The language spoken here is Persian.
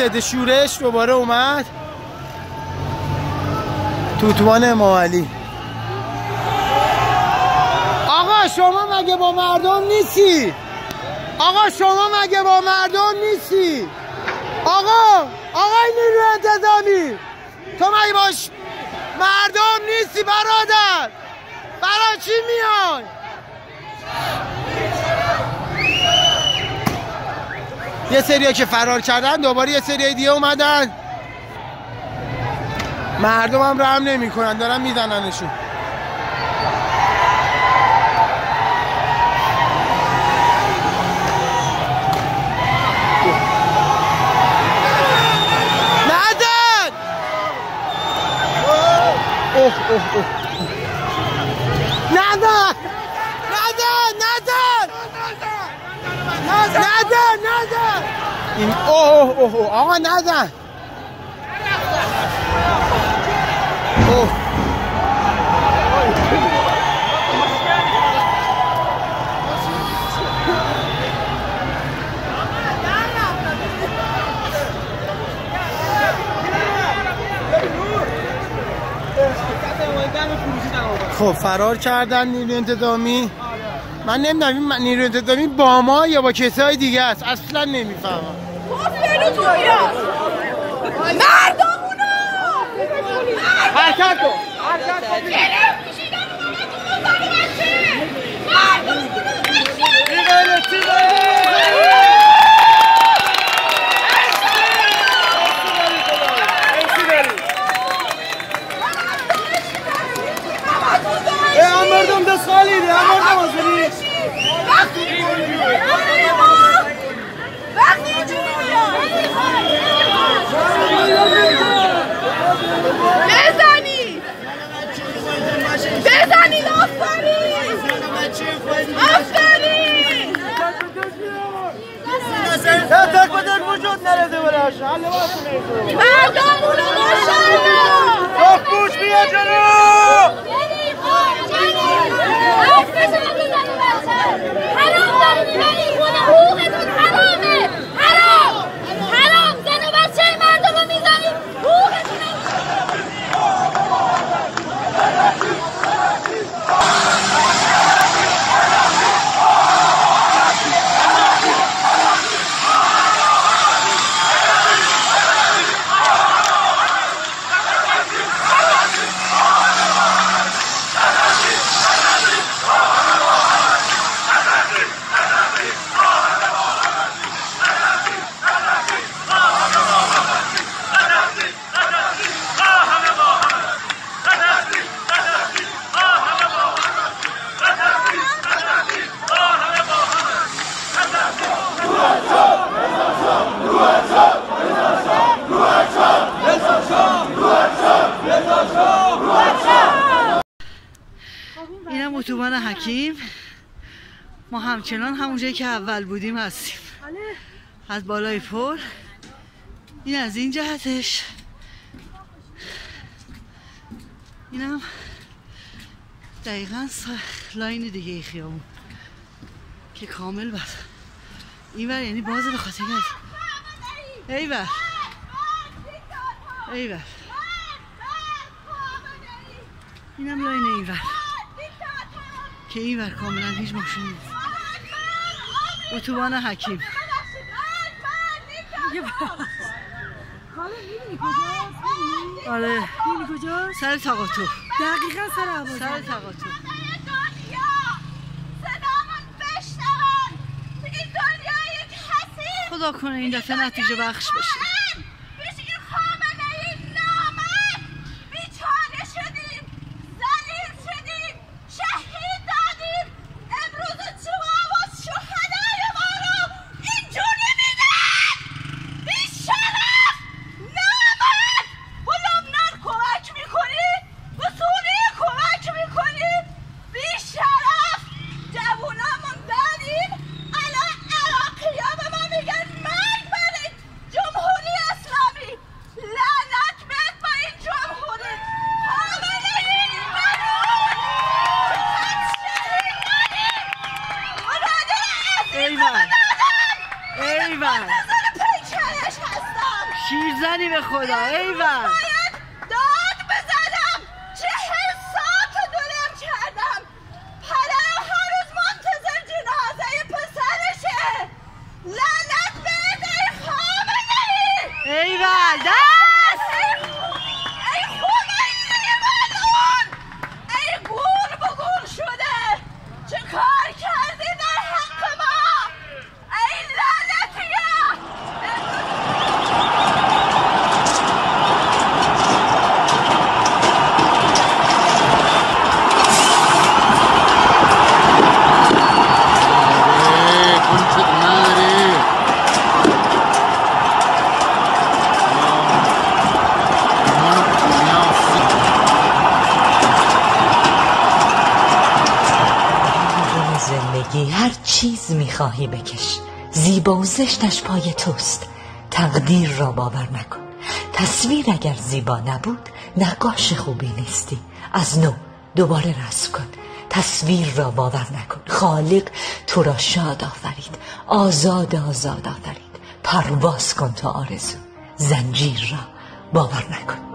ضد شورش دوباره اومد. توتوان امام آقا شما مگه با مردم نیستی؟ آقا شما مگه با مردم نیستی؟ آقا آقای نیرو انتظامی. تو مگه باش مردم نیستی برادر؟ برای چی میای؟ یه سری که فرار کردن دوباره یه سری دیگه اومدن. مردم هم رحم نمی کنن دارن میزننشون. نزن! اوه اوه اوه. نزن! نزن! نزن! این اوه اوه اوه. آقا نزن. خب فرار کردن نیروی انتظامی. من نمی‌دونم این نیروی انتظامی با ما یا با کسای دیگه است؟ اصلا نمی‌فهمم. minutos ya. ¡Nardo, uno! ¡Arcaco! ¡Arcaco! ¡Viva el Chile! Aferin! Ya takma tak vücut nerede var aşağı? Halle var mı neyse? Erdoğan buradan aşağıya! Çok kuş bir yacanı! اتوبان حکیم. ما همچنان همونجایی که اول بودیم هستیم. از بالای پر این از این جهتش. اینم دقیقا لاین دیگه ای خیابون که کامل بس این ور یعنی بازه به خاطر ای بر ای بر اینم لاین این ور. که این ور کاملا هیچ ماشین نیست. اتوبان حکیم. آره. کجاست؟ سر تقاطع. دقیقا سر عوازه سر حسین خدا کنه این دفعه نتیجه بخش بشه زنی به خدا ایول. زندگی هر چیز می‌خواهی بکش. زیبا و زشتش پای توست. تقدیر را باور نکن. تصویر اگر زیبا نبود نقاش خوبی نیستی. از نو دوباره رسم کن. تصویر را باور نکن. خالق تو را شاد آفرید. آزاد آزاد آفرید. پرواز کن تا آرزو. زنجیر را باور نکن.